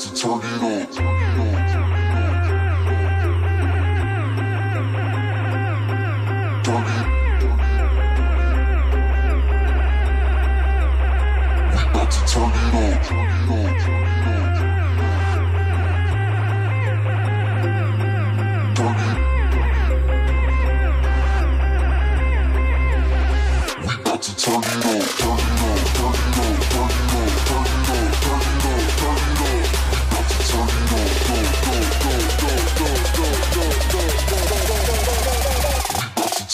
to turn it up.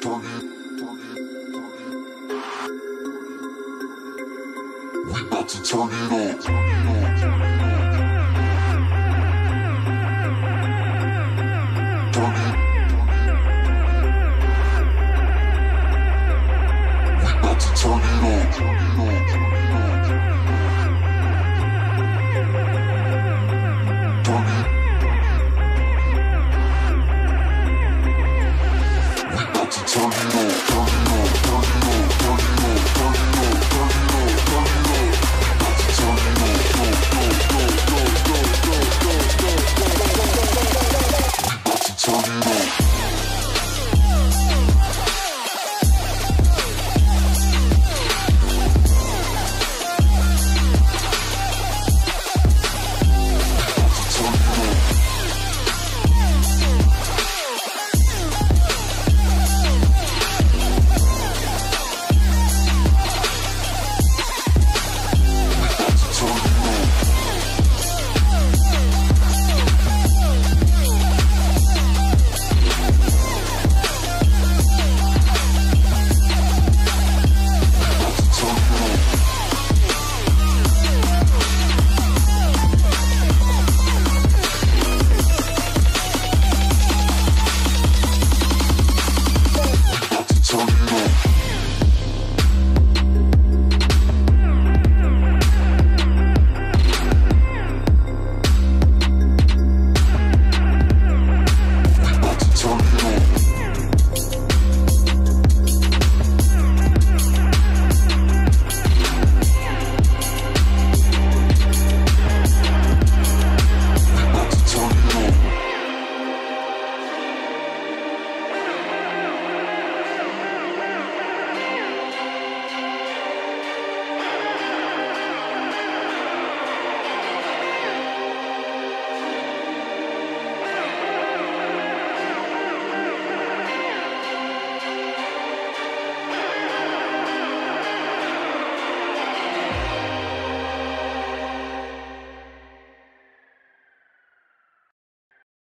turn it up. turn on.